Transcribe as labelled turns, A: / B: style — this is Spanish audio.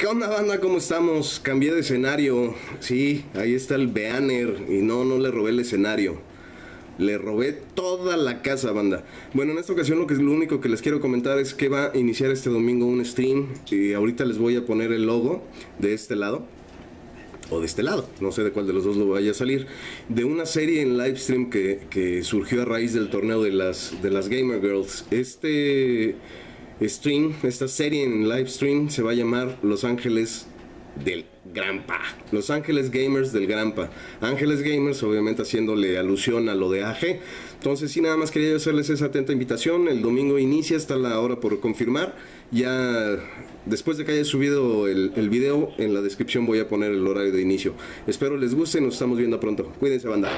A: ¿Qué onda banda? ¿Cómo estamos? Cambié de escenario. Sí, ahí está el banner. Y no, no le robé el escenario. Le robé toda la casa, banda. Bueno, en esta ocasión lo que es lo único que les quiero comentar es que va a iniciar este domingo un stream. Y ahorita les voy a poner el logo de este lado. O de este lado, no sé de cuál de los dos lo vaya a salir. De una serie en live stream que, que surgió a raíz del torneo de las, de las Gamer Girls. Este stream, esta serie en live stream se va a llamar Los Ángeles del Grampa. Los Ángeles Gamers del Grampa. Ángeles Gamers, obviamente haciéndole alusión a lo de AG. Entonces, sí, nada más quería hacerles esa atenta invitación. El domingo inicia, está la hora por confirmar. Ya después de que haya subido el, video, en la descripción voy a poner el horario de inicio. Espero les guste, nos estamos viendo pronto. Cuídense, banda.